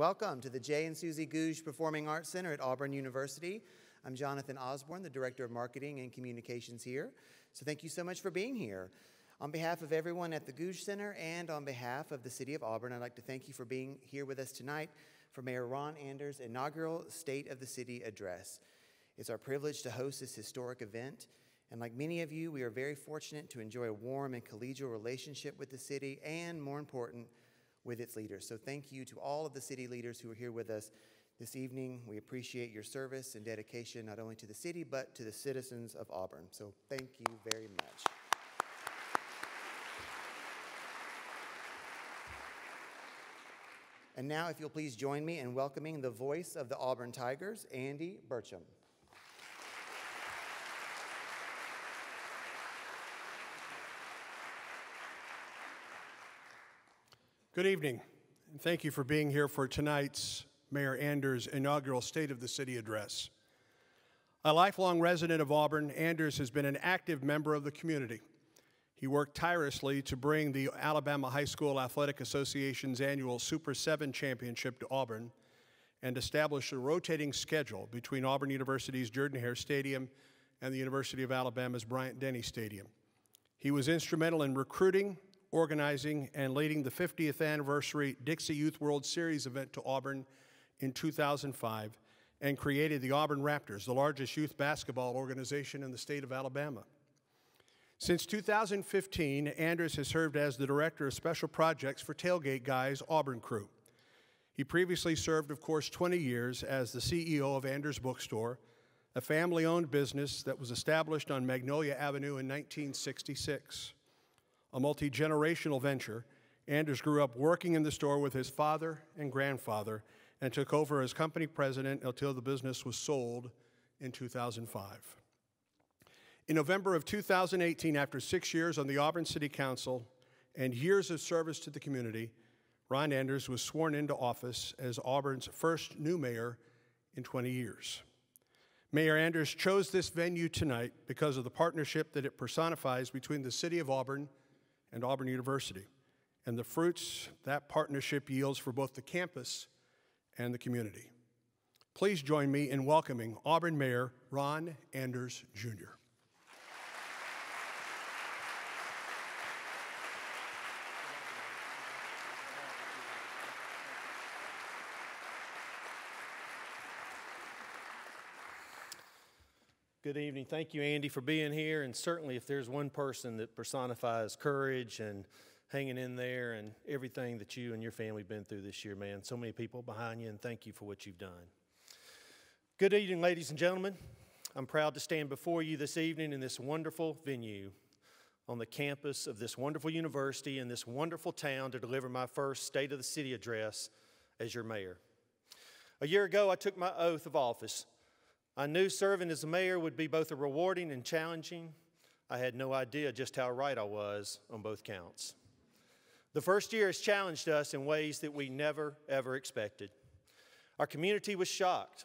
welcome to the Jay and Susie Gogue Performing Arts Center at Auburn University. I'm Jonathan Osborne, the Director of Marketing and Communications here. So thank you so much for being here. On behalf of everyone at the Gogue Center and on behalf of the City of Auburn, I'd like to thank you for being here with us tonight for Mayor Ron Anders' inaugural State of the City address. It's our privilege to host this historic event. And like many of you, we are very fortunate to enjoy a warm and collegial relationship with the city and, more important, with its leaders. So thank you to all of the city leaders who are here with us this evening. We appreciate your service and dedication not only to the city, but to the citizens of Auburn. So thank you very much. And now, if you'll please join me in welcoming the voice of the Auburn Tigers, Andy Burcham. Good evening, and thank you for being here for tonight's Mayor Anders' inaugural State of the City address. A lifelong resident of Auburn, Anders has been an active member of the community. He worked tirelessly to bring the Alabama High School Athletic Association's annual Super 7 championship to Auburn and established a rotating schedule between Auburn University's Jordan Hare Stadium and the University of Alabama's Bryant Denny Stadium. He was instrumental in recruiting organizing and leading the 50th anniversary Dixie Youth World Series event to Auburn in 2005 and created the Auburn Raptors, the largest youth basketball organization in the state of Alabama. Since 2015, Anders has served as the Director of Special Projects for Tailgate Guys Auburn Crew. He previously served, of course, 20 years as the CEO of Anders Bookstore, a family owned business that was established on Magnolia Avenue in 1966 a multi generational venture, Anders grew up working in the store with his father and grandfather and took over as company president until the business was sold in 2005. In November of 2018, after six years on the Auburn City Council and years of service to the community, Ron Anders was sworn into office as Auburn's first new mayor in 20 years. Mayor Anders chose this venue tonight because of the partnership that it personifies between the City of Auburn and Auburn University, and the fruits that partnership yields for both the campus and the community. Please join me in welcoming Auburn Mayor Ron Anders Jr. Good evening. Thank you, Andy, for being here. And certainly, if there's one person that personifies courage and hanging in there and everything that you and your family have been through this year, man, so many people behind you, and thank you for what you've done. Good evening, ladies and gentlemen. I'm proud to stand before you this evening in this wonderful venue on the campus of this wonderful university in this wonderful town to deliver my first State of the City address as your mayor. A year ago, I took my oath of office I knew serving as a mayor would be both a rewarding and challenging. I had no idea just how right I was on both counts. The first year has challenged us in ways that we never, ever expected. Our community was shocked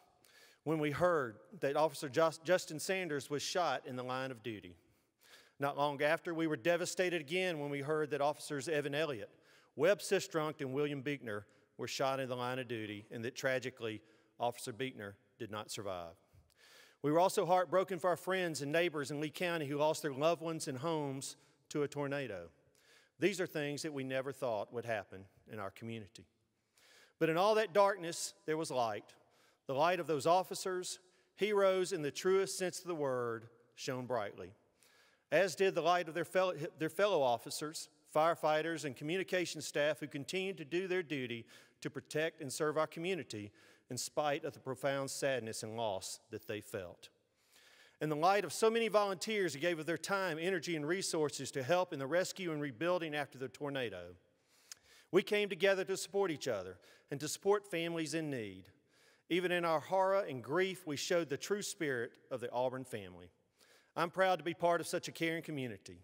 when we heard that Officer Justin Sanders was shot in the line of duty. Not long after, we were devastated again when we heard that Officers Evan Elliott, Webb Sistrunk, and William Buechner were shot in the line of duty, and that tragically, Officer Buechner did not survive. We were also heartbroken for our friends and neighbors in Lee County who lost their loved ones and homes to a tornado. These are things that we never thought would happen in our community. But in all that darkness, there was light. The light of those officers, heroes in the truest sense of the word, shone brightly, as did the light of their fellow, their fellow officers, firefighters, and communication staff who continued to do their duty to protect and serve our community in spite of the profound sadness and loss that they felt. In the light of so many volunteers who gave of their time, energy, and resources to help in the rescue and rebuilding after the tornado, we came together to support each other and to support families in need. Even in our horror and grief, we showed the true spirit of the Auburn family. I'm proud to be part of such a caring community.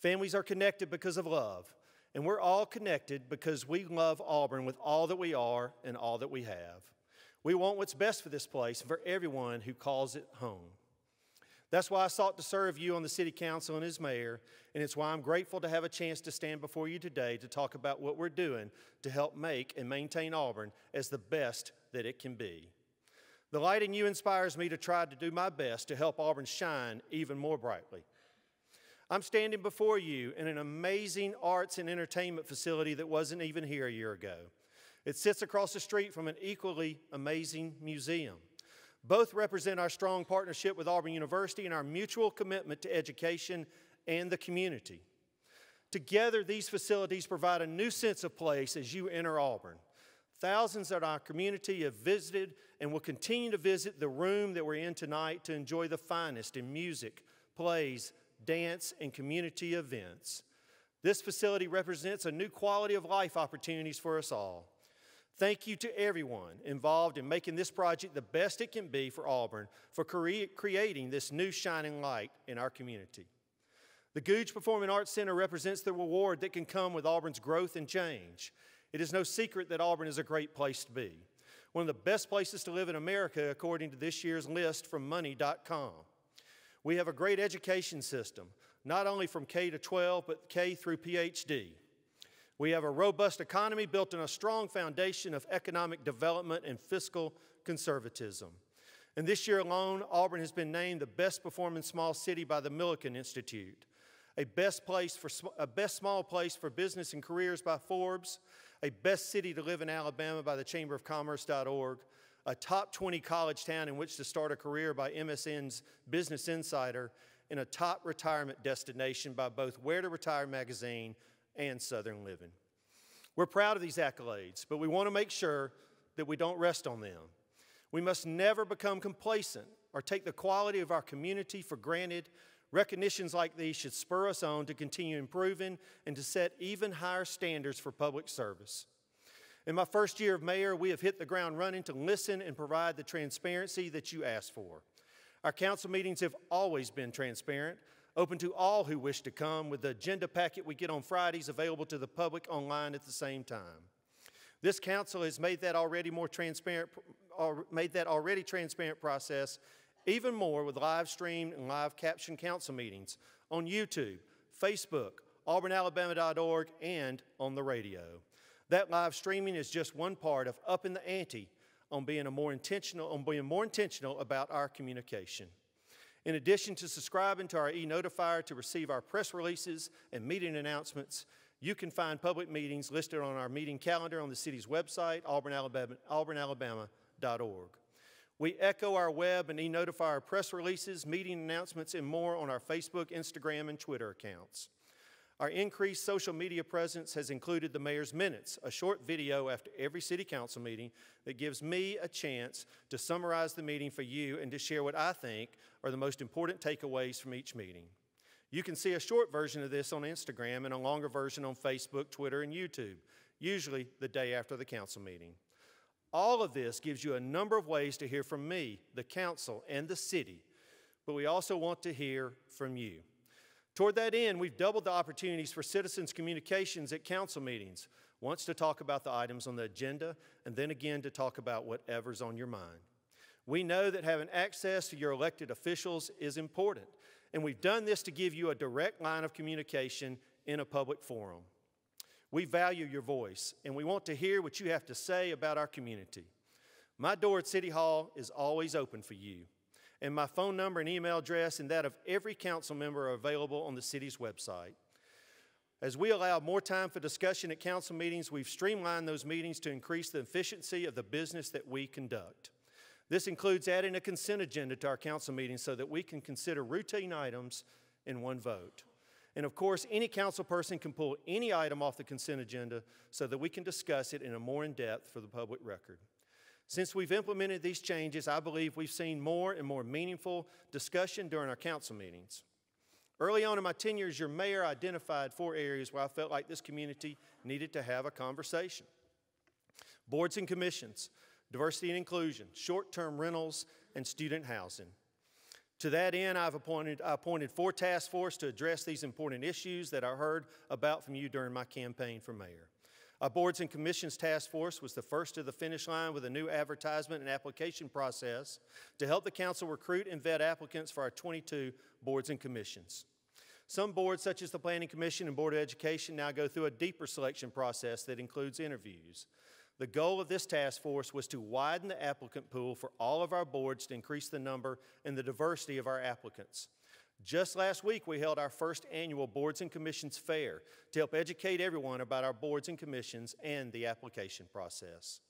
Families are connected because of love, and we're all connected because we love Auburn with all that we are and all that we have. We want what's best for this place and for everyone who calls it home. That's why I sought to serve you on the City Council and as mayor, and it's why I'm grateful to have a chance to stand before you today to talk about what we're doing to help make and maintain Auburn as the best that it can be. The light in you inspires me to try to do my best to help Auburn shine even more brightly. I'm standing before you in an amazing arts and entertainment facility that wasn't even here a year ago. It sits across the street from an equally amazing museum. Both represent our strong partnership with Auburn University and our mutual commitment to education and the community. Together, these facilities provide a new sense of place as you enter Auburn. Thousands of our community have visited and will continue to visit the room that we're in tonight to enjoy the finest in music, plays, dance, and community events. This facility represents a new quality of life opportunities for us all. Thank you to everyone involved in making this project the best it can be for Auburn for cre- creating this new shining light in our community. The Gogue Performing Arts Center represents the reward that can come with Auburn's growth and change. It is no secret that Auburn is a great place to be, one of the best places to live in America, according to this year's list from money.com. We have a great education system, not only from K to 12, but K through PhD. We have a robust economy built on a strong foundation of economic development and fiscal conservatism. And this year alone, Auburn has been named the best performing small city by the Milken Institute, a best place for a best small place for business and careers by Forbes, a best city to live in Alabama by the Chamber of Commerce.org, a top 20 college town in which to start a career by MSN's Business Insider, and a top retirement destination by both Where to Retire magazine and Southern Living. We're proud of these accolades, but we want to make sure that we don't rest on them. We must never become complacent or take the quality of our community for granted. Recognitions like these should spur us on to continue improving and to set even higher standards for public service. In my first year of mayor, we have hit the ground running to listen and provide the transparency that you asked for. Our council meetings have always been transparent, open to all who wish to come, with the agenda packet we get on Fridays available to the public online at the same time. This council has made that already more transparent, made that already transparent process even more with live streamed and live caption council meetings on YouTube, Facebook, auburnalabama.org, and on the radio. That live streaming is just one part of upping the ante on being a more intentional on being more intentional about our communication. In addition to subscribing to our e-notifier to receive our press releases and meeting announcements, you can find public meetings listed on our meeting calendar on the city's website, auburnalabama.org. We echo our web and e-notifier press releases, meeting announcements, and more on our Facebook, Instagram, and Twitter accounts. Our increased social media presence has included the mayor's minutes, a short video after every city council meeting that gives me a chance to summarize the meeting for you and to share what I think are the most important takeaways from each meeting. You can see a short version of this on Instagram and a longer version on Facebook, Twitter, and YouTube, usually the day after the council meeting. All of this gives you a number of ways to hear from me, the council, and the city, but we also want to hear from you. Toward that end, we've doubled the opportunities for citizens' communications at council meetings, once to talk about the items on the agenda, and then again to talk about whatever's on your mind. We know that having access to your elected officials is important, and we've done this to give you a direct line of communication in a public forum. We value your voice, and we want to hear what you have to say about our community. My door at City Hall is always open for you and my phone number and email address and that of every council member are available on the city's website. As we allow more time for discussion at council meetings, we've streamlined those meetings to increase the efficiency of the business that we conduct. This includes adding a consent agenda to our council meetings so that we can consider routine items in one vote. And of course, any council person can pull any item off the consent agenda so that we can discuss it in a more in depth for the public record. Since we've implemented these changes, I believe we've seen more and more meaningful discussion during our council meetings. Early on in my tenure as your mayor, I identified four areas where I felt like this community needed to have a conversation boards and commissions, diversity and inclusion, short term rentals, and student housing. To that end, I've appointed, I appointed four task forces to address these important issues that I heard about from you during my campaign for mayor. Our Boards and Commissions Task Force was the first to the finish line with a new advertisement and application process to help the Council recruit and vet applicants for our 22 boards and commissions. Some boards, such as the Planning Commission and Board of Education, now go through a deeper selection process that includes interviews. The goal of this task force was to widen the applicant pool for all of our boards to increase the number and the diversity of our applicants. Just last week, we held our first annual Boards and Commissions Fair to help educate everyone about our boards and commissions and the application process.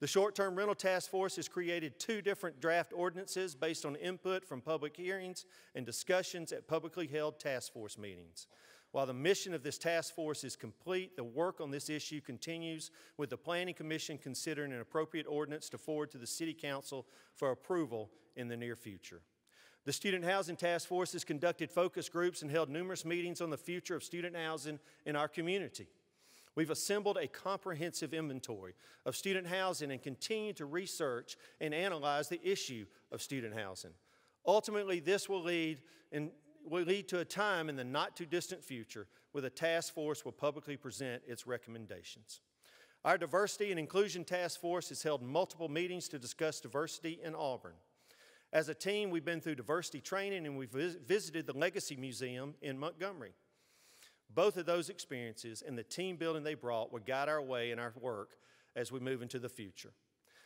The short term rental task force has created two different draft ordinances based on input from public hearings and discussions at publicly held task force meetings. While the mission of this task force is complete, the work on this issue continues with the Planning Commission considering an appropriate ordinance to forward to the City Council for approval in the near future. The Student Housing Task Force has conducted focus groups and held numerous meetings on the future of student housing in our community. We've assembled a comprehensive inventory of student housing and continue to research and analyze the issue of student housing. Ultimately, this will lead, in, will lead to a time in the not too distant future where the task force will publicly present its recommendations. Our Diversity and Inclusion Task Force has held multiple meetings to discuss diversity in Auburn. As a team, we've been through diversity training and we've visited the Legacy Museum in Montgomery. Both of those experiences and the team building they brought will guide our way in our work as we move into the future.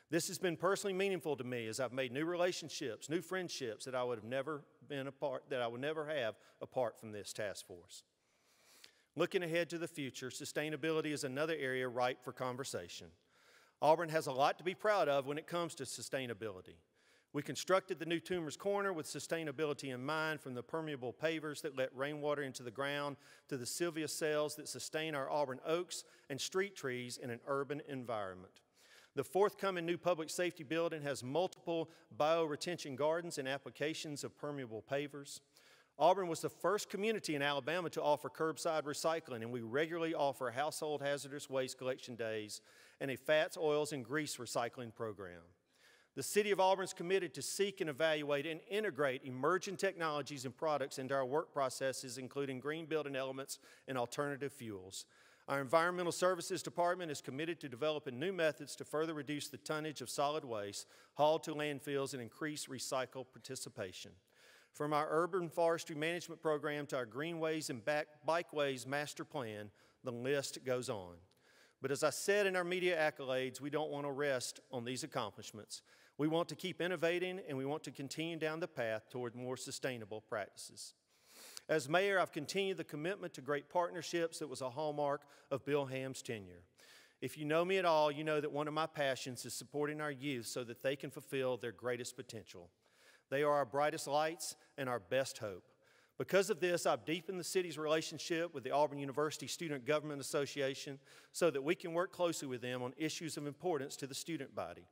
This has been personally meaningful to me as I've made new relationships, new friendships that I would have never been a part, that I would never have apart from this task force. Looking ahead to the future, sustainability is another area ripe for conversation. Auburn has a lot to be proud of when it comes to sustainability. We constructed the new Toomer's Corner with sustainability in mind, from the permeable pavers that let rainwater into the ground to the Silva cells that sustain our Auburn oaks and street trees in an urban environment. The forthcoming new public safety building has multiple bioretention gardens and applications of permeable pavers. Auburn was the first community in Alabama to offer curbside recycling, and we regularly offer household hazardous waste collection days and a fats, oils, and grease recycling program. The City of Auburn is committed to seek and evaluate and integrate emerging technologies and products into our work processes, including green building elements and alternative fuels. Our Environmental Services Department is committed to developing new methods to further reduce the tonnage of solid waste hauled to landfills and increase recycle participation. From our urban forestry management program to our greenways and bikeways master plan, the list goes on. But as I said in our media accolades, we don't want to rest on these accomplishments. We want to keep innovating and we want to continue down the path toward more sustainable practices. As mayor, I've continued the commitment to great partnerships that was a hallmark of Bill Ham's tenure. If you know me at all, you know that one of my passions is supporting our youth so that they can fulfill their greatest potential. They are our brightest lights and our best hope. Because of this, I've deepened the city's relationship with the Auburn University Student Government Association so that we can work closely with them on issues of importance to the student body.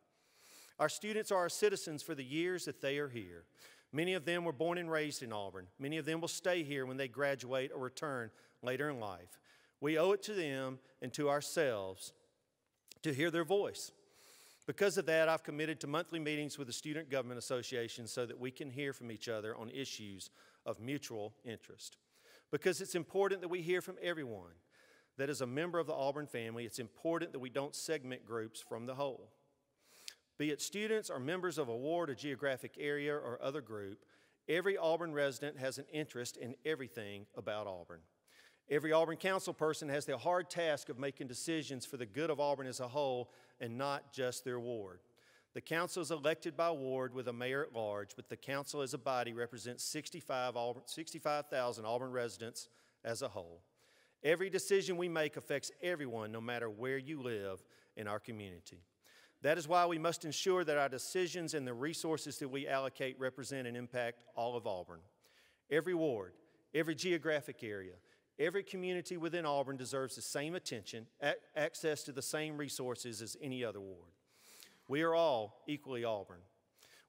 Our students are our citizens for the years that they are here. Many of them were born and raised in Auburn. Many of them will stay here when they graduate or return later in life. We owe it to them and to ourselves to hear their voice. Because of that, I've committed to monthly meetings with the Student Government Association so that we can hear from each other on issues of mutual interest. Because it's important that we hear from everyone. That as a member of the Auburn family, it's important that we don't segment groups from the whole. Be it students or members of a ward or geographic area or other group, every Auburn resident has an interest in everything about Auburn. Every Auburn council person has the hard task of making decisions for the good of Auburn as a whole and not just their ward. The council is elected by ward with a mayor at large, but the council as a body represents 65,000 65, Auburn residents as a whole. Every decision we make affects everyone, no matter where you live in our community. That is why we must ensure that our decisions and the resources that we allocate represent and impact all of Auburn. Every ward, every geographic area, every community within Auburn deserves the same attention, access to the same resources as any other ward. We are all equally Auburn.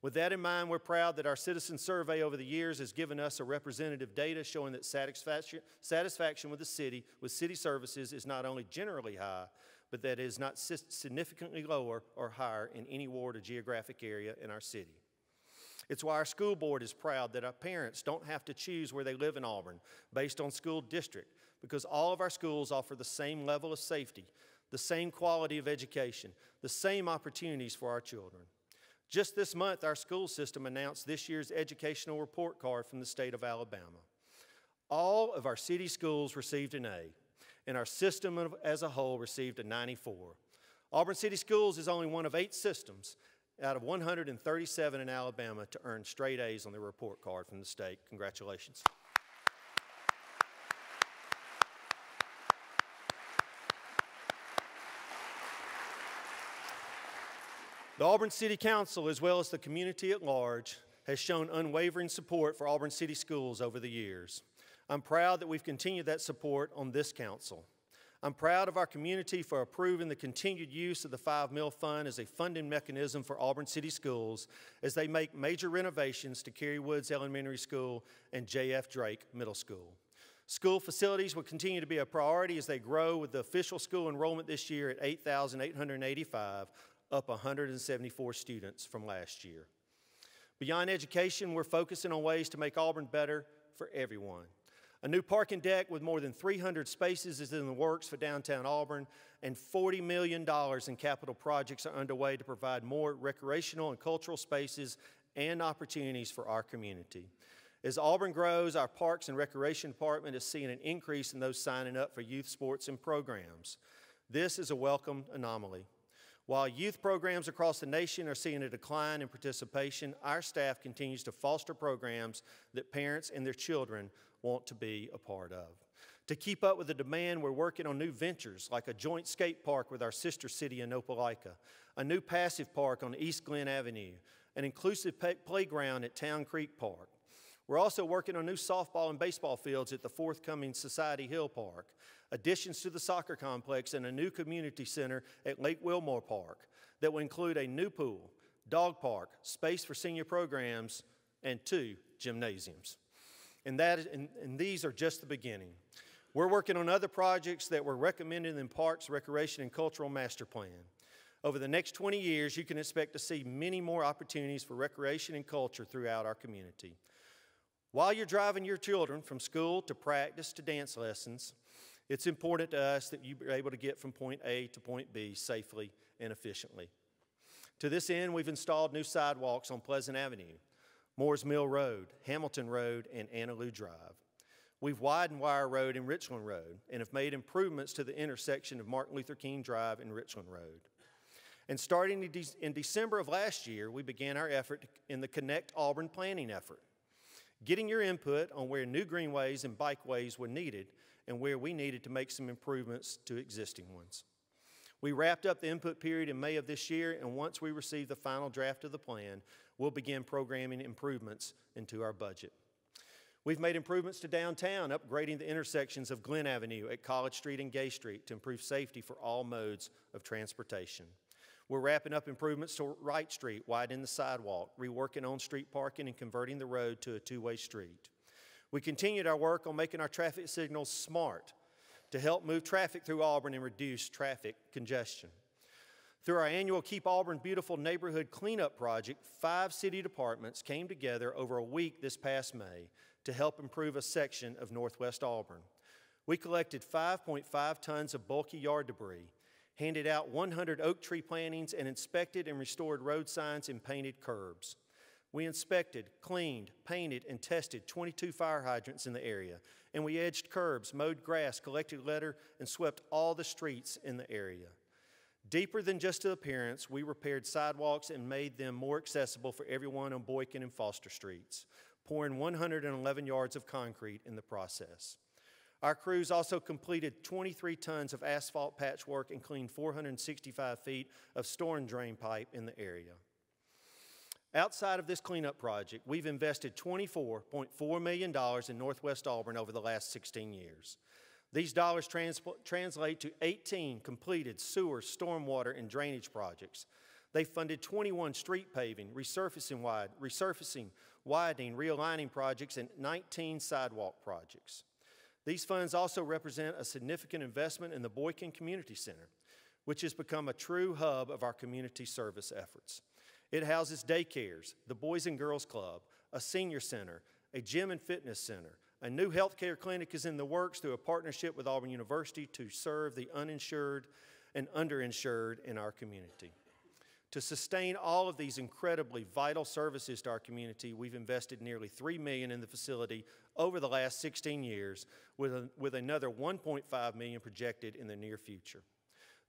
With that in mind, we're proud that our citizen survey over the years has given us a representative data showing that satisfaction, satisfaction with the city, with city services, is not only generally high, but that is not significantly lower or higher in any ward or geographic area in our city. It's why our school board is proud that our parents don't have to choose where they live in Auburn based on school district, because all of our schools offer the same level of safety, the same quality of education, the same opportunities for our children. Just this month, our school system announced this year's educational report card from the state of Alabama. All of our city schools received an A, and our system as a whole received a 94. Auburn City Schools is only one of eight systems out of 137 in Alabama to earn straight A's on their report card from the state. Congratulations. The Auburn City Council, as well as the community at large, has shown unwavering support for Auburn City Schools over the years. I'm proud that we've continued that support on this council. I'm proud of our community for approving the continued use of the 5 Mil Fund as a funding mechanism for Auburn City Schools as they make major renovations to Cary Woods Elementary School and J.F. Drake Middle School. School facilities will continue to be a priority as they grow with the official school enrollment this year at 8,885, up 174 students from last year. Beyond education, we're focusing on ways to make Auburn better for everyone. A new parking deck with more than 300 spaces is in the works for downtown Auburn, and $40 million in capital projects are underway to provide more recreational and cultural spaces and opportunities for our community. As Auburn grows, our Parks and Recreation Department is seeing an increase in those signing up for youth sports and programs. This is a welcome anomaly. While youth programs across the nation are seeing a decline in participation, our staff continues to foster programs that parents and their children want to be a part of. To keep up with the demand, we're working on new ventures like a joint skate park with our sister city in Opelika, a new passive park on East Glenn Avenue, an inclusive playground at Town Creek Park. We're also working on new softball and baseball fields at the forthcoming Society Hill Park, additions to the soccer complex, and a new community center at Lake Wilmore Park that will include a new pool, dog park, space for senior programs, and two gymnasiums. And, that, and, and these are just the beginning. We're working on other projects that were recommended in the Parks, Recreation, and Cultural Master Plan. Over the next 20 years, you can expect to see many more opportunities for recreation and culture throughout our community. While you're driving your children from school to practice to dance lessons, it's important to us that you be able to get from point A to point B safely and efficiently. To this end, we've installed new sidewalks on Pleasant Avenue, Moores Mill Road, Hamilton Road, and Annalue Drive. We've widened Wire Road and Richland Road and have made improvements to the intersection of Martin Luther King Drive and Richland Road. And starting in December of last year, we began our effort in the Connect Auburn planning effort, getting your input on where new greenways and bikeways were needed and where we needed to make some improvements to existing ones. We wrapped up the input period in May of this year, and once we received the final draft of the plan, we'll begin programming improvements into our budget. We've made improvements to downtown, upgrading the intersections of Glenn Avenue at College Street and Gay Street to improve safety for all modes of transportation. We're wrapping up improvements to Wright Street, widening the sidewalk, reworking on street parking, and converting the road to a two way street. We continued our work on making our traffic signals smart to help move traffic through Auburn and reduce traffic congestion. Through our annual Keep Auburn Beautiful Neighborhood Cleanup Project, five city departments came together over a week this past May to help improve a section of Northwest Auburn. We collected 5.5 tons of bulky yard debris, handed out 100 oak tree plantings, and inspected and restored road signs and painted curbs. We inspected, cleaned, painted, and tested 22 fire hydrants in the area, and we edged curbs, mowed grass, collected litter, and swept all the streets in the area. Deeper than just the appearance, we repaired sidewalks and made them more accessible for everyone on Boykin and Foster Streets, pouring 111 yards of concrete in the process. Our crews also completed 23 tons of asphalt patchwork and cleaned 465 feet of storm drain pipe in the area. Outside of this cleanup project, we've invested $24.4 million in Northwest Auburn over the last 16 years. These dollars trans- translate to 18 completed sewer, stormwater, and drainage projects. They funded 21 street paving, resurfacing, wide, resurfacing, widening, realigning projects, and 19 sidewalk projects. These funds also represent a significant investment in the Boykin Community Center, which has become a true hub of our community service efforts. It houses daycares, the Boys and Girls Club, a senior center, a gym and fitness center. A new healthcare clinic is in the works through a partnership with Auburn University to serve the uninsured and underinsured in our community. To sustain all of these incredibly vital services to our community, we've invested nearly 3 million in the facility over the last 16 years, with, a, with another 1.5 million projected in the near future.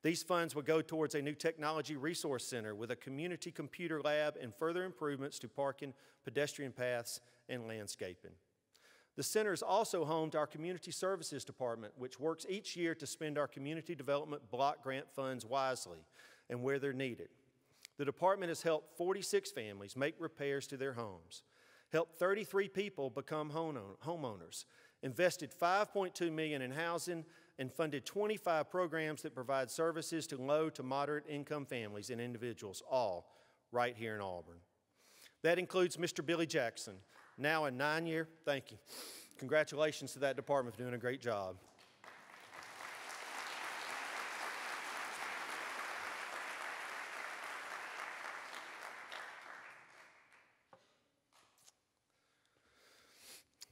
These funds will go towards a new technology resource center with a community computer lab and further improvements to parking, pedestrian paths, and landscaping. The center is also home to our Community Services Department, which works each year to spend our community development block grant funds wisely and where they're needed. The department has helped 46 families make repairs to their homes, helped 33 people become homeowners, invested 5.2 million in housing, and funded 25 programs that provide services to low to moderate income families and individuals, all right here in Auburn. That includes Mr. Billy Jackson, now a nine year, thank you. Congratulations to that department for doing a great job.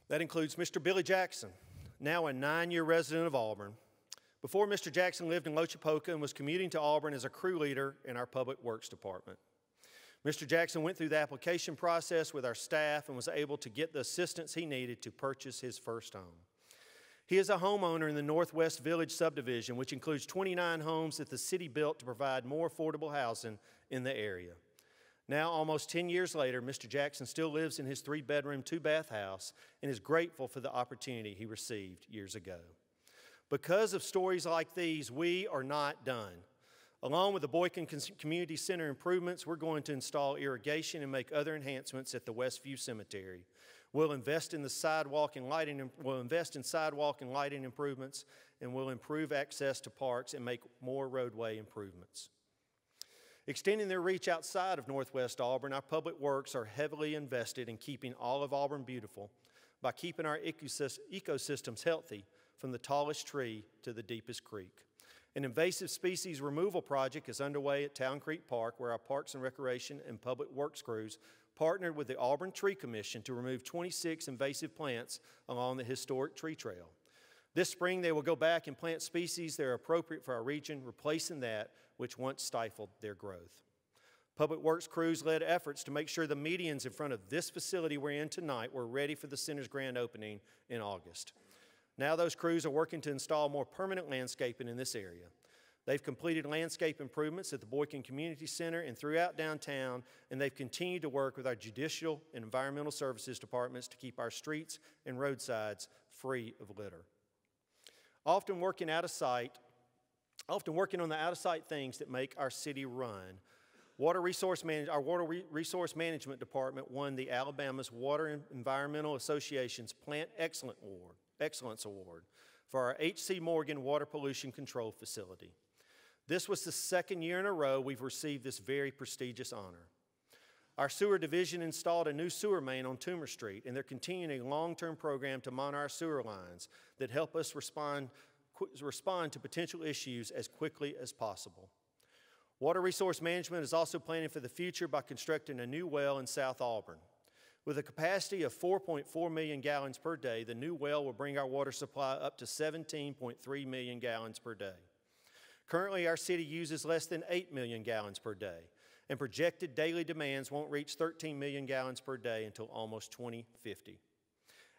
That includes Mr. Billy Jackson, now a nine year resident of Auburn. Before Mr. Jackson lived in Loachapoka and was commuting to Auburn as a crew leader in our Public Works Department. Mr. Jackson went through the application process with our staff and was able to get the assistance he needed to purchase his first home. He is a homeowner in the Northwest Village subdivision, which includes 29 homes that the city built to provide more affordable housing in the area. Now, almost 10 years later, Mr. Jackson still lives in his three bedroom, two bath house and is grateful for the opportunity he received years ago. Because of stories like these, we are not done. Along with the Boykin Community Center improvements, we're going to install irrigation and make other enhancements at the Westview Cemetery. We'll invest in the sidewalk and lighting. We'll invest in sidewalk and lighting improvements, and we'll improve access to parks and make more roadway improvements. Extending their reach outside of Northwest Auburn, our public works are heavily invested in keeping all of Auburn beautiful by keeping our ecosystems healthy from the tallest tree to the deepest creek. An invasive species removal project is underway at Town Creek Park, where our Parks and Recreation and Public Works crews partnered with the Auburn Tree Commission to remove 26 invasive plants along the historic tree trail. This spring, they will go back and plant species that are appropriate for our region, replacing that which once stifled their growth. Public Works crews led efforts to make sure the medians in front of this facility we're in tonight were ready for the center's grand opening in August. Now those crews are working to install more permanent landscaping in this area. They've completed landscape improvements at the Boykin Community Center and throughout downtown, and they've continued to work with our judicial and environmental services departments to keep our streets and roadsides free of litter. Often working out of sight, often working on the out of sight things that make our city run. Water resource manage, our Water Re Resource Management Department won the Alabama's Water and Environmental Association's Plant Excellent Award, Excellence Award for our H.C. Morgan Water Pollution Control Facility. This was the second year in a row we've received this very prestigious honor. Our sewer division installed a new sewer main on Toomer Street, and they're continuing a long term program to monitor our sewer lines that help us respond, respond to potential issues as quickly as possible. Water Resource Management is also planning for the future by constructing a new well in South Auburn. With a capacity of 4.4 million gallons per day, the new well will bring our water supply up to 17.3 million gallons per day. Currently, our city uses less than 8 million gallons per day and projected daily demands won't reach 13 million gallons per day until almost 2050.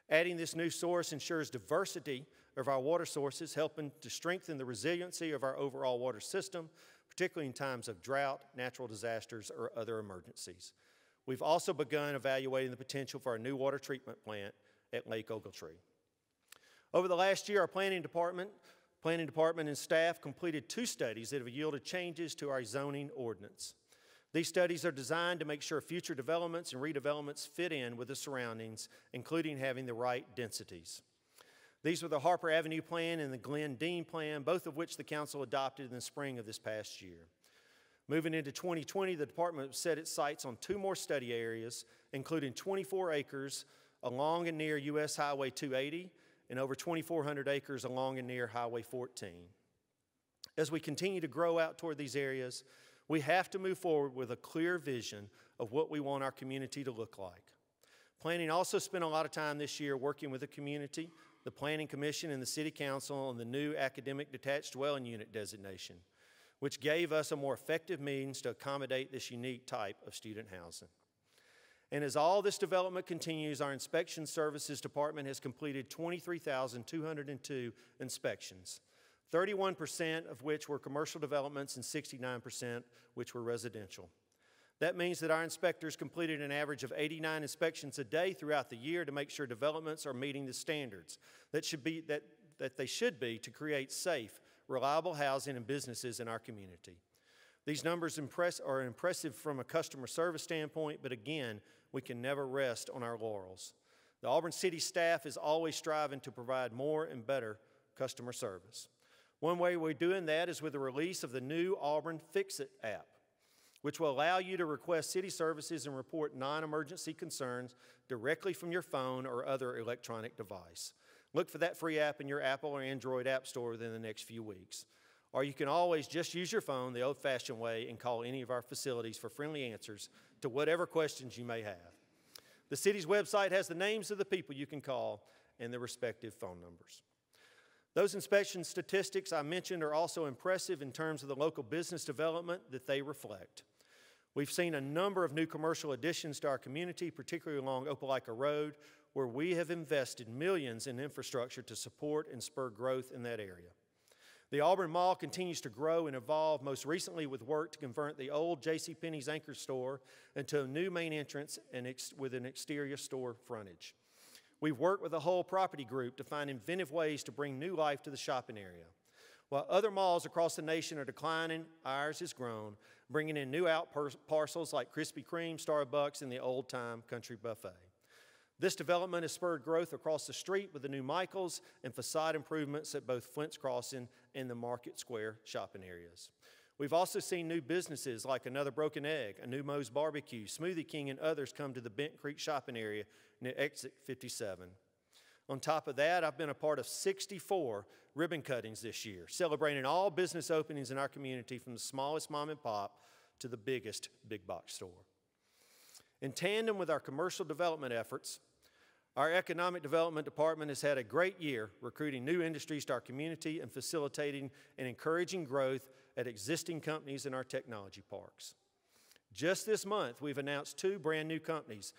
Adding this new source ensures diversity of our water sources, helping to strengthen the resiliency of our overall water system, particularly in times of drought, natural disasters, or other emergencies. We've also begun evaluating the potential for a new water treatment plant at Lake Ogletree. Over the last year, our planning department, planning department and staff completed two studies that have yielded changes to our zoning ordinance. These studies are designed to make sure future developments and redevelopments fit in with the surroundings, including having the right densities. These were the Harper Avenue Plan and the Glenn Dean Plan, both of which the Council adopted in the spring of this past year. Moving into 2020, the Department set its sights on two more study areas, including 24 acres along and near U.S. Highway 280 and over 2,400 acres along and near Highway 14. As we continue to grow out toward these areas, we have to move forward with a clear vision of what we want our community to look like. Planning also spent a lot of time this year working with the community, the Planning Commission, and the City Council on the new academic detached dwelling unit designation. Which gave us a more effective means to accommodate this unique type of student housing. And as all this development continues, our inspection services department has completed 23,202 inspections, 31% of which were commercial developments and 69% which were residential. That means that our inspectors completed an average of 89 inspections a day throughout the year to make sure developments are meeting the standards that, should be, that, that they should be to create safe, reliable housing and businesses in our community. These numbers impress, are impressive from a customer service standpoint, but again, we can never rest on our laurels. The Auburn City staff is always striving to provide more and better customer service. One way we're doing that is with the release of the new Auburn Fix It app, which will allow you to request city services and report non emergency concerns directly from your phone or other electronic device. Look for that free app in your Apple or Android app store within the next few weeks. Or you can always just use your phone the old fashioned way and call any of our facilities for friendly answers to whatever questions you may have. The city's website has the names of the people you can call and their respective phone numbers. Those inspection statistics I mentioned are also impressive in terms of the local business development that they reflect. We've seen a number of new commercial additions to our community, particularly along Opelika Road, where we have invested millions in infrastructure to support and spur growth in that area. The Auburn Mall continues to grow and evolve, most recently with work to convert the old J.C. Penney's anchor store into a new main entrance and with an exterior store frontage. We've worked with the Hull Property Group to find inventive ways to bring new life to the shopping area. While other malls across the nation are declining, ours has grown, bringing in new out parcels like Krispy Kreme, Starbucks, and the old time country buffet. This development has spurred growth across the street with the new Michaels and facade improvements at both Flint's Crossing and the Market Square shopping areas. We've also seen new businesses like Another Broken Egg, a new Moe's Barbecue, Smoothie King, and others come to the Bent Creek shopping area near Exit 57. On top of that, I've been a part of 64 ribbon cuttings this year, celebrating all business openings in our community from the smallest mom and pop to the biggest big box store. In tandem with our commercial development efforts, our Economic Development Department has had a great year recruiting new industries to our community and facilitating and encouraging growth at existing companies in our technology parks. Just this month, we've announced two brand new companies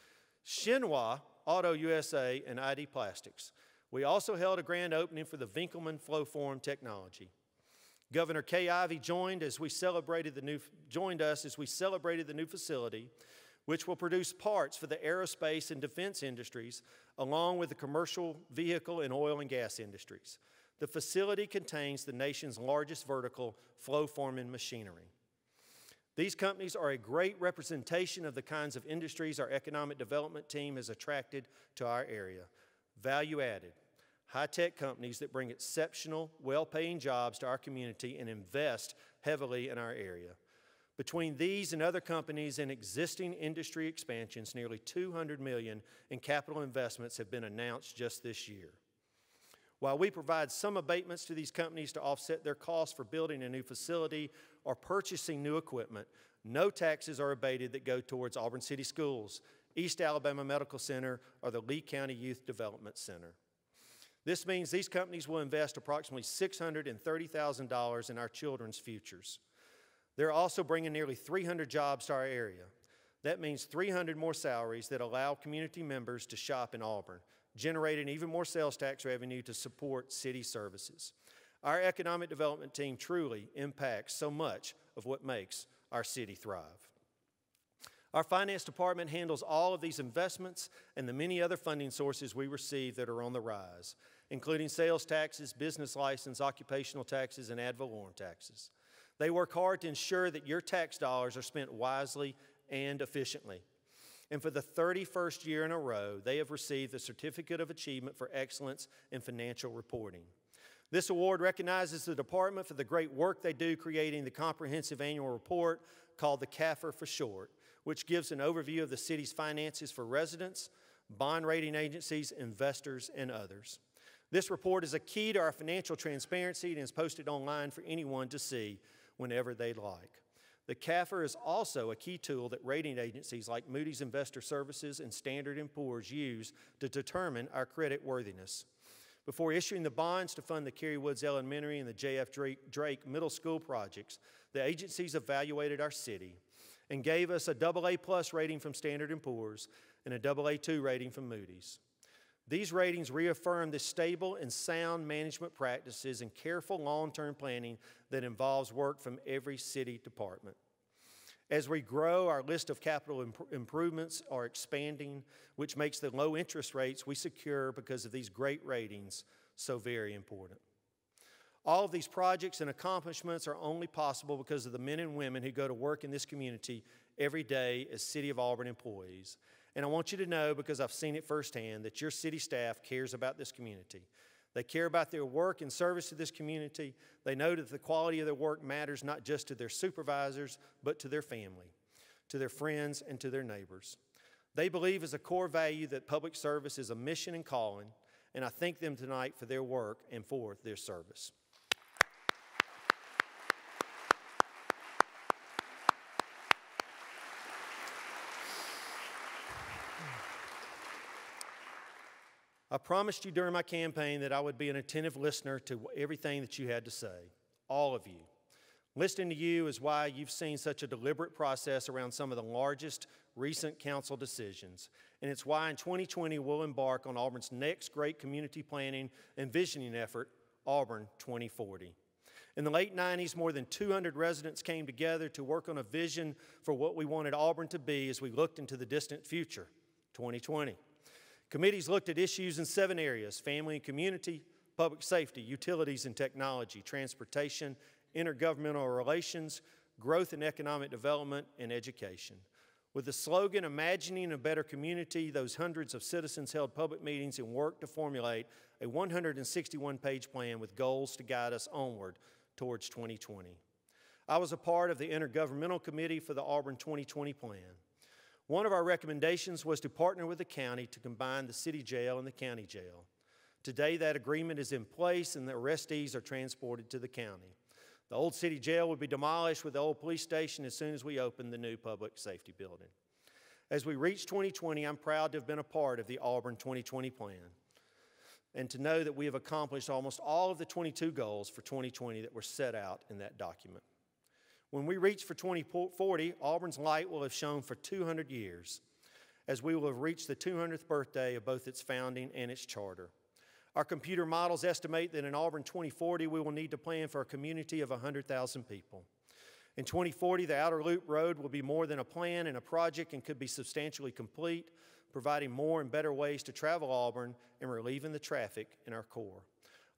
Shinhwa Auto USA and ID Plastics. We also held a grand opening for the Winkelmann Flowform technology. Governor Kay Ivey joined as we celebrated the new joined us as we celebrated the new facility which will produce parts for the aerospace and defense industries, along with the commercial vehicle and oil and gas industries. The facility contains the nation's largest vertical flow forming machinery. These companies are a great representation of the kinds of industries our economic development team has attracted to our area. Value added, high tech companies that bring exceptional, well paying jobs to our community and invest heavily in our area. Between these and other companies and existing industry expansions, nearly 200 million in capital investments have been announced just this year. While we provide some abatements to these companies to offset their costs for building a new facility or purchasing new equipment, no taxes are abated that go towards Auburn City Schools, East Alabama Medical Center, or the Lee County Youth Development Center. This means these companies will invest approximately $630,000 in our children's futures. They're also bringing nearly 300 jobs to our area. That means 300 more salaries that allow community members to shop in Auburn, generating even more sales tax revenue to support city services. Our economic development team truly impacts so much of what makes our city thrive. Our finance department handles all of these investments and the many other funding sources we receive that are on the rise, including sales taxes, business license, occupational taxes, and ad valorem taxes. They work hard to ensure that your tax dollars are spent wisely and efficiently. And for the 31st year in a row, they have received the Certificate of Achievement for Excellence in Financial Reporting. This award recognizes the department for the great work they do creating the comprehensive annual report called the CAFR for short, which gives an overview of the city's finances for residents, bond rating agencies, investors, and others. This report is a key to our financial transparency and is posted online for anyone to see whenever they like. The CAFR is also a key tool that rating agencies like Moody's Investor Services and Standard & Poor's use to determine our credit worthiness. Before issuing the bonds to fund the Cary Woods Elementary and the J.F. Drake, Drake Middle School projects, the agencies evaluated our city and gave us a AA plus rating from Standard & Poor's and a AA2 rating from Moody's. These ratings reaffirm the stable and sound management practices and careful long-term planning that involves work from every city department. As we grow, our list of capital imp improvements are expanding, which makes the low interest rates we secure because of these great ratings so very important. All of these projects and accomplishments are only possible because of the men and women who go to work in this community every day as City of Auburn employees. And I want you to know, because I've seen it firsthand, that your city staff cares about this community. They care about their work and service to this community. They know that the quality of their work matters not just to their supervisors, but to their family, to their friends, and to their neighbors. They believe as a core value that public service is a mission and calling, and I thank them tonight for their work and for their service. I promised you during my campaign that I would be an attentive listener to everything that you had to say, all of you. Listening to you is why you've seen such a deliberate process around some of the largest recent council decisions. And it's why in 2020 we'll embark on Auburn's next great community planning and visioning effort, Auburn 2040. In the late 90s, more than 200 residents came together to work on a vision for what we wanted Auburn to be as we looked into the distant future, 2020. Committees looked at issues in seven areas family and community, public safety, utilities and technology, transportation, intergovernmental relations, growth and economic development, and education. With the slogan Imagining a Better Community, those hundreds of citizens held public meetings and worked to formulate a 161 page plan with goals to guide us onward towards 2020. I was a part of the Intergovernmental Committee for the Auburn 2020 plan. One of our recommendations was to partner with the county to combine the city jail and the county jail. Today, that agreement is in place and the arrestees are transported to the county. The old city jail would be demolished with the old police station as soon as we open the new public safety building. As we reach 2020, I'm proud to have been a part of the Auburn 2020 plan and to know that we have accomplished almost all of the 22 goals for 2020 that were set out in that document. When we reach for 2040, Auburn's light will have shone for 200 years, as we will have reached the 200th birthday of both its founding and its charter. Our computer models estimate that in Auburn 2040, we will need to plan for a community of 100,000 people. In 2040, the Outer Loop Road will be more than a plan and a project and could be substantially complete, providing more and better ways to travel Auburn and relieving the traffic in our core.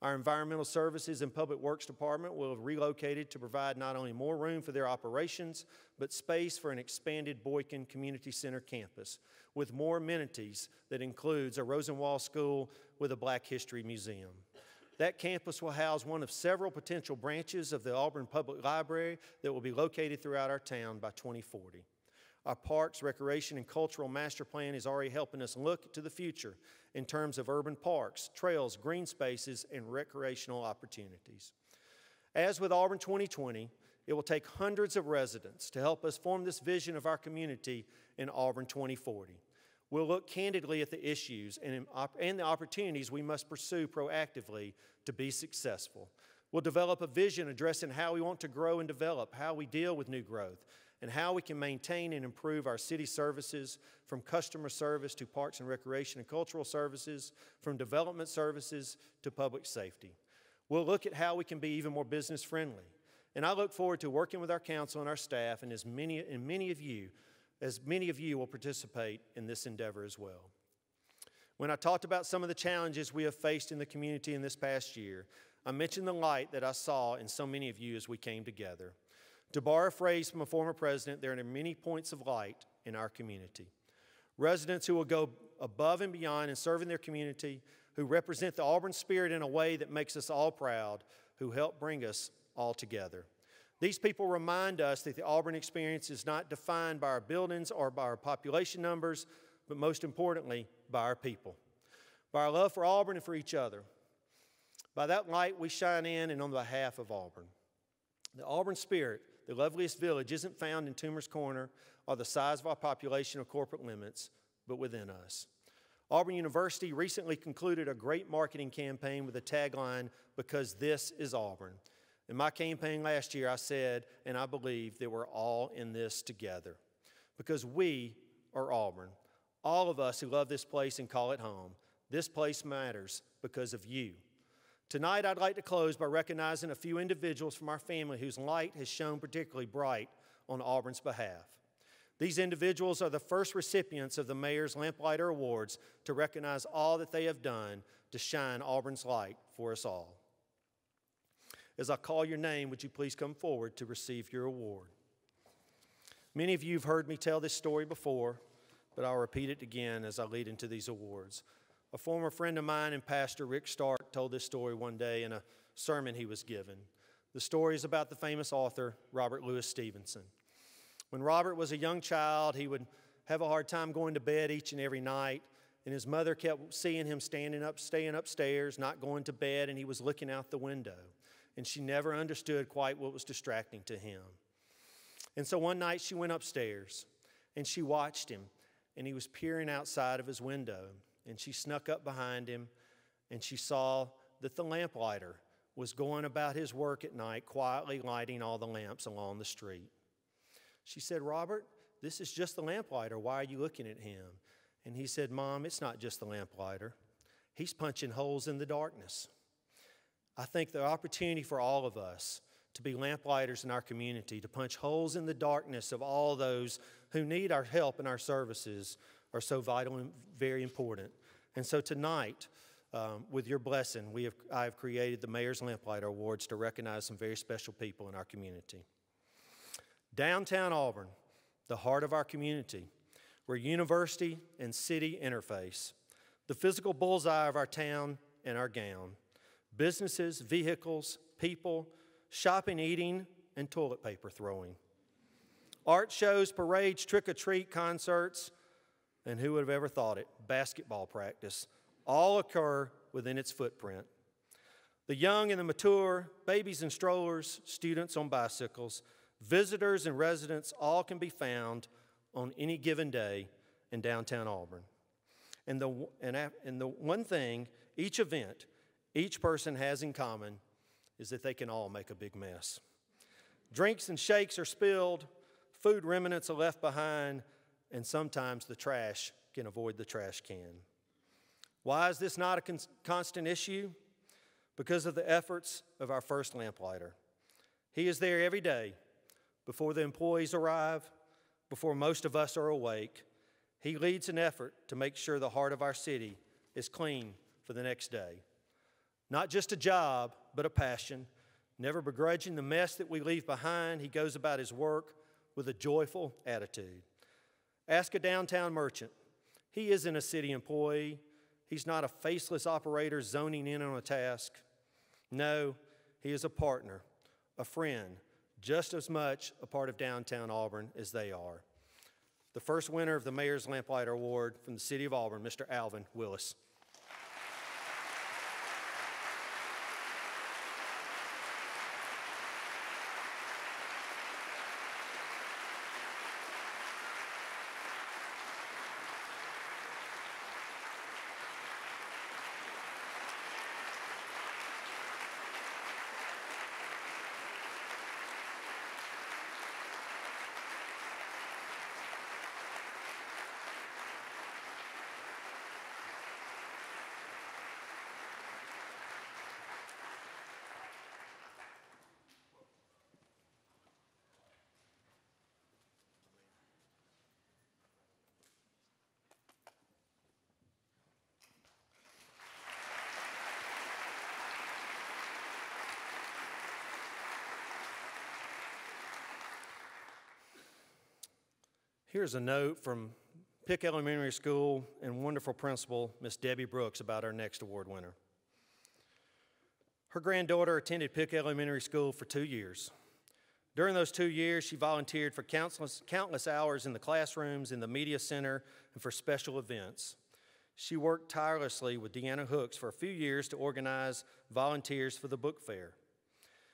Our Environmental Services and Public Works Department will have relocated to provide not only more room for their operations, but space for an expanded Boykin Community Center campus with more amenities that includes a Rosenwald School with a Black History Museum. That campus will house one of several potential branches of the Auburn Public Library that will be located throughout our town by 2040. Our Parks, Recreation, and Cultural Master Plan is already helping us look to the future in terms of urban parks, trails, green spaces, and recreational opportunities. As with Auburn 2020, it will take hundreds of residents to help us form this vision of our community in Auburn 2040. We'll look candidly at the issues and, and the opportunities we must pursue proactively to be successful. We'll develop a vision addressing how we want to grow and develop, how we deal with new growth, and how we can maintain and improve our city services from customer service to parks and recreation and cultural services, from development services to public safety. We'll look at how we can be even more business friendly. And I look forward to working with our council and our staff and as many and many of you as many of you will participate in this endeavor as well. When I talked about some of the challenges we have faced in the community in this past year, I mentioned the light that I saw in so many of you as we came together. To borrow a phrase from a former president, there are many points of light in our community. Residents who will go above and beyond in serving their community, who represent the Auburn spirit in a way that makes us all proud, who help bring us all together. These people remind us that the Auburn experience is not defined by our buildings or by our population numbers, but most importantly, by our people, by our love for Auburn and for each other. By that light we shine in and on behalf of Auburn. The Auburn spirit the loveliest village isn't found in Toomer's Corner or the size of our population or corporate limits, but within us. Auburn University recently concluded a great marketing campaign with a tagline, Because This is Auburn. In my campaign last year, I said, and I believe, that we're all in this together. Because we are Auburn. All of us who love this place and call it home. This place matters because of you. Tonight, I'd like to close by recognizing a few individuals from our family whose light has shone particularly bright on Auburn's behalf. These individuals are the first recipients of the Mayor's Lamplighter Awards to recognize all that they have done to shine Auburn's light for us all. As I call your name, would you please come forward to receive your award? Many of you have heard me tell this story before, but I'll repeat it again as I lead into these awards. A former friend of mine and Pastor Rick Stark told this story one day in a sermon he was given. The story is about the famous author Robert Louis Stevenson. When Robert was a young child, he would have a hard time going to bed each and every night, and his mother kept seeing him standing up, staying upstairs, not going to bed, and he was looking out the window. And she never understood quite what was distracting to him. And so one night she went upstairs and she watched him, and he was peering outside of his window. And she snuck up behind him and she saw that the lamplighter was going about his work at night, quietly lighting all the lamps along the street. She said, Robert, this is just the lamplighter. Why are you looking at him? And he said, Mom, it's not just the lamplighter. He's punching holes in the darkness. I think the opportunity for all of us to be lamplighters in our community, to punch holes in the darkness of all those who need our help and our services, are so vital and very important. And so tonight, um, with your blessing, we have, I have created the Mayor's Lamplighter Awards to recognize some very special people in our community. Downtown Auburn, the heart of our community, where university and city interface, the physical bullseye of our town and our gown, businesses, vehicles, people, shopping, eating, and toilet paper throwing. Art shows, parades, trick or treat concerts, and who would have ever thought it, basketball practice, all occur within its footprint. The young and the mature, babies and strollers, students on bicycles, Visitors and residents all can be found on any given day in downtown Auburn. And the, and, and the one thing each event, each person has in common is that they can all make a big mess. Drinks and shakes are spilled, food remnants are left behind, and sometimes the trash can avoid the trash can. Why is this not a con- constant issue? Because of the efforts of our first lamplighter. He is there every day before the employees arrive, before most of us are awake. He leads an effort to make sure the heart of our city is clean for the next day. Not just a job, but a passion. Never begrudging the mess that we leave behind, he goes about his work with a joyful attitude. Ask a downtown merchant. He isn't a city employee. He's not a faceless operator zoning in on a task. No, he is a partner, a friend, just as much a part of downtown Auburn as they are. The first winner of the Mayor's Lamplighter Award from the City of Auburn, Mr. Alvin Willis. Here's a note from Pick Elementary School and wonderful principal, Miss Debbie Brooks, about our next award winner. Her granddaughter attended Pick Elementary School for two years. During those two years, she volunteered for countless, countless hours in the classrooms, in the media center, and for special events. She worked tirelessly with Deanna Hooks for a few years to organize volunteers for the book fair.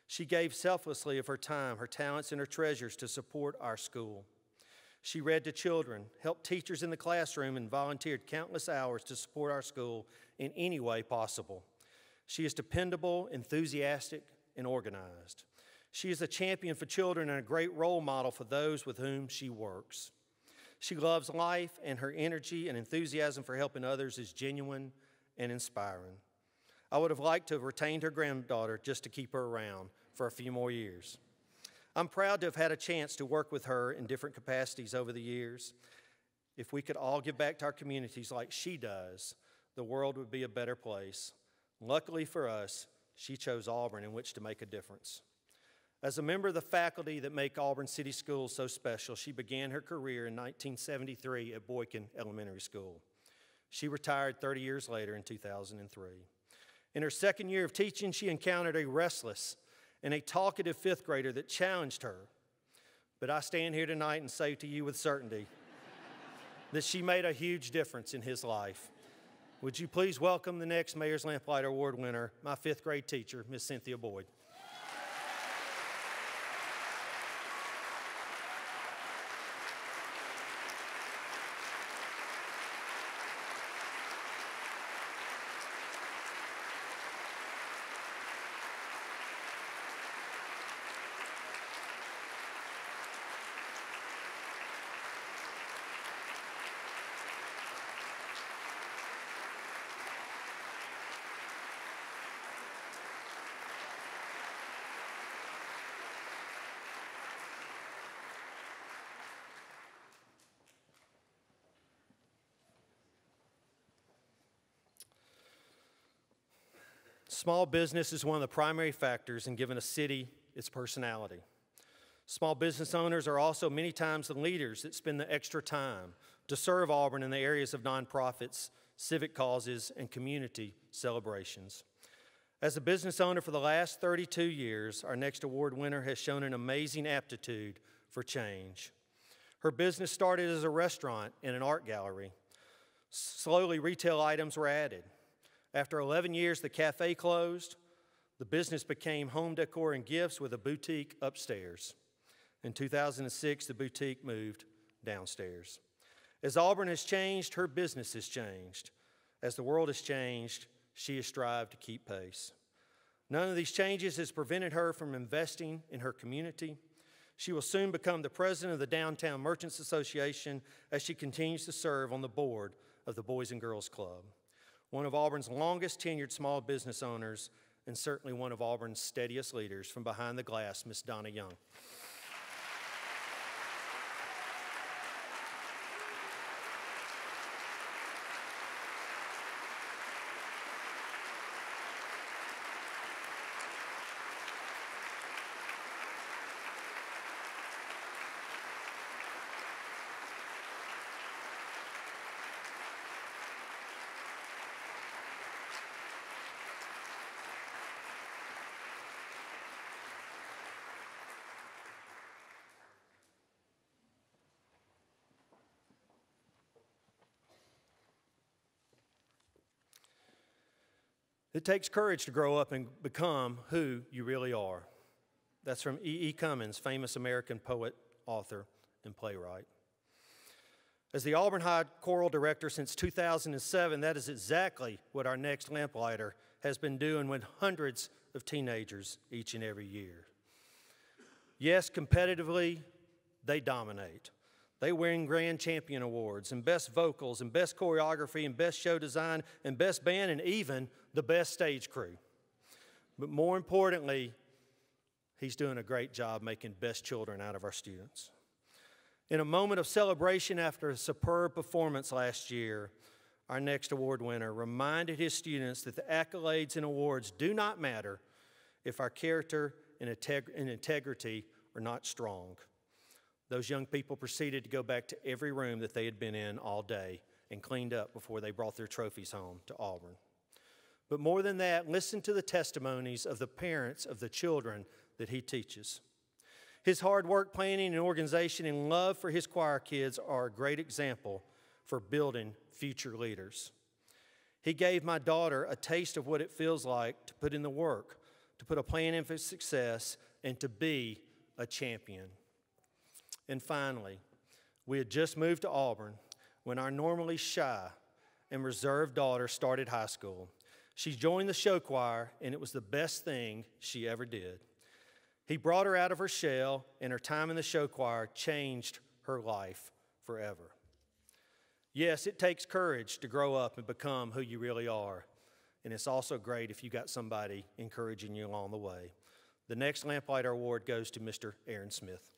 She gave selflessly of her time, her talents, and her treasures to support our school. She read to children, helped teachers in the classroom, and volunteered countless hours to support our school in any way possible. She is dependable, enthusiastic, and organized. She is a champion for children and a great role model for those with whom she works. She loves life, and her energy and enthusiasm for helping others is genuine and inspiring. I would have liked to have retained her granddaughter just to keep her around for a few more years. I'm proud to have had a chance to work with her in different capacities over the years. If we could all give back to our communities like she does, the world would be a better place. Luckily for us, she chose Auburn in which to make a difference. As a member of the faculty that make Auburn City Schools so special, she began her career in 1973 at Boykin Elementary School. She retired 30 years later in 2003. In her second year of teaching, she encountered a restless and a talkative fifth grader that challenged her. But I stand here tonight and say to you with certainty that she made a huge difference in his life. Would you please welcome the next Mayor's Lamplighter Award winner, my fifth grade teacher, Miss Cynthia Boyd. Small business is one of the primary factors in giving a city its personality. Small business owners are also many times the leaders that spend the extra time to serve Auburn in the areas of nonprofits, civic causes, and community celebrations. As a business owner for the last 32 years, our next award winner has shown an amazing aptitude for change. Her business started as a restaurant and an art gallery. Slowly, retail items were added. After 11 years, the cafe closed. The business became home decor and gifts with a boutique upstairs. In 2006, the boutique moved downstairs. As Auburn has changed, her business has changed. As the world has changed, she has strived to keep pace. None of these changes has prevented her from investing in her community. She will soon become the president of the Downtown Merchants Association as she continues to serve on the board of the Boys and Girls Club one of Auburn's longest tenured small business owners, and certainly one of Auburn's steadiest leaders from behind the glass, Miss Donna Young. It takes courage to grow up and become who you really are. That's from E. E. Cummings, famous American poet, author, and playwright. As the Auburn High Choral Director since 2007, that is exactly what our next lamplighter has been doing with hundreds of teenagers each and every year. Yes, competitively, they dominate. They win grand champion awards and best vocals and best choreography and best show design and best band and even the best stage crew. But more importantly, he's doing a great job making best children out of our students. In a moment of celebration after a superb performance last year, our next award winner reminded his students that the accolades and awards do not matter if our character and, integrity are not strong. Those young people proceeded to go back to every room that they had been in all day and cleaned up before they brought their trophies home to Auburn. But more than that, listen to the testimonies of the parents of the children that he teaches. His hard work, planning, and organization and love for his choir kids are a great example for building future leaders. He gave my daughter a taste of what it feels like to put in the work, to put a plan in for success, and to be a champion. And finally, We had just moved to Auburn when our normally shy and reserved daughter started high school. She joined the show choir, and it was the best thing she ever did. He brought her out of her shell, and her time in the show choir changed her life forever. Yes, it takes courage to grow up and become who you really are. And it's also great if you got somebody encouraging you along the way. The next Lamplighter Award goes to Mr. Aaron Smith.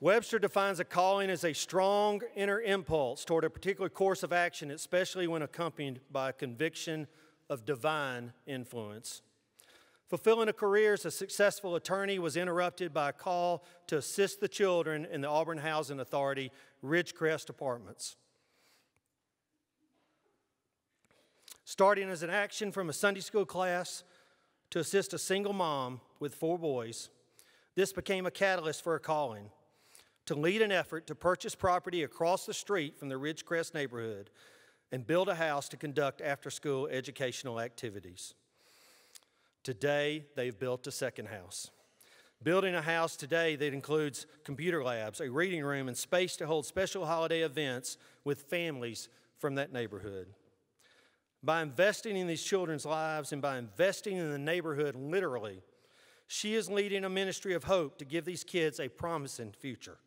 Webster defines a calling as a strong inner impulse toward a particular course of action, especially when accompanied by a conviction of divine influence. Fulfilling a career as a successful attorney was interrupted by a call to assist the children in the Auburn Housing Authority Ridgecrest Apartments. Starting as an action from a Sunday school class to assist a single mom with four boys, this became a catalyst for a calling to lead an effort to purchase property across the street from the Ridgecrest neighborhood and build a house to conduct after school educational activities. Today, they've built a second house. Building a house today that includes computer labs, a reading room, and space to hold special holiday events with families from that neighborhood. By investing in these children's lives and by investing in the neighborhood literally, she is leading a ministry of hope to give these kids a promising future.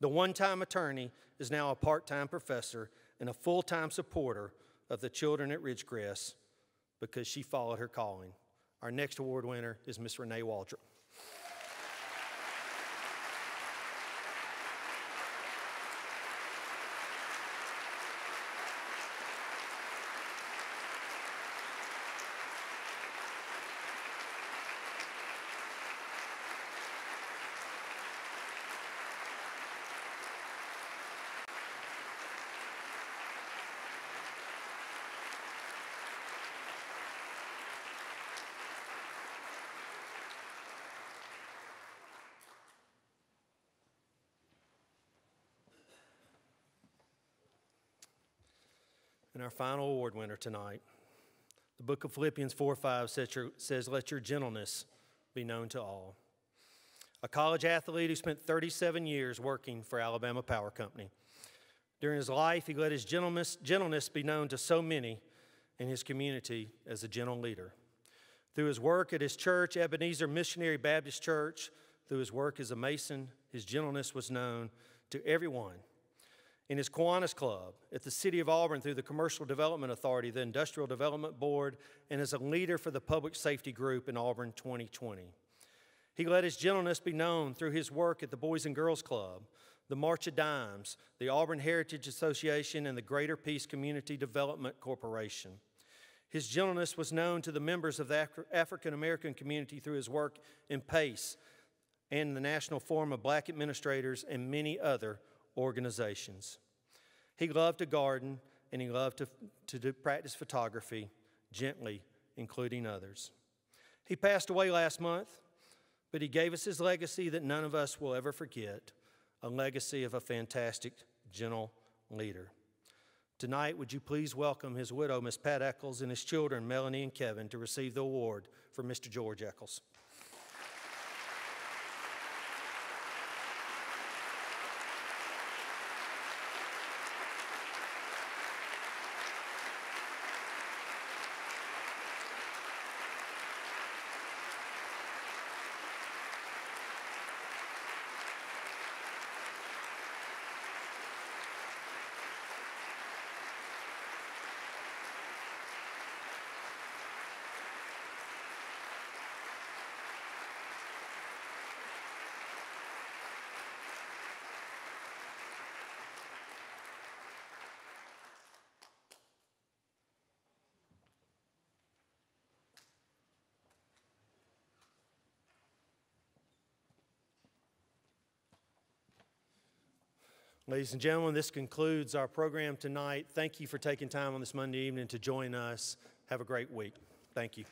The one time attorney is now a part time professor and a full time supporter of the children at Ridgecrest because she followed her calling. Our next award winner is Miss Renee Waldrop. And our final award winner tonight. The book of Philippians 4 5 says, says, Let your gentleness be known to all. A college athlete who spent 37 years working for Alabama Power Company. During his life, he let his gentleness, gentleness be known to so many in his community as a gentle leader. Through his work at his church, Ebenezer Missionary Baptist Church, through his work as a Mason, his gentleness was known to everyone in his Kiwanis Club, at the City of Auburn through the Commercial Development Authority, the Industrial Development Board, and as a leader for the Public Safety Group in Auburn 2020. He let his gentleness be known through his work at the Boys and Girls Club, the March of Dimes, the Auburn Heritage Association, and the Greater Peace Community Development Corporation. His gentleness was known to the members of the Af- African American community through his work in PACE and the National Forum of Black Administrators and many other organizations. He loved to garden and he loved to, to do, practice photography gently, including others. He passed away last month, but he gave us his legacy that none of us will ever forget a legacy of a fantastic, gentle leader. Tonight, would you please welcome his widow, Miss Pat Eccles, and his children, Melanie and Kevin, to receive the award for Mr. George Eccles. Ladies and gentlemen, this concludes our program tonight. Thank you for taking time on this Monday evening to join us. Have a great week. Thank you.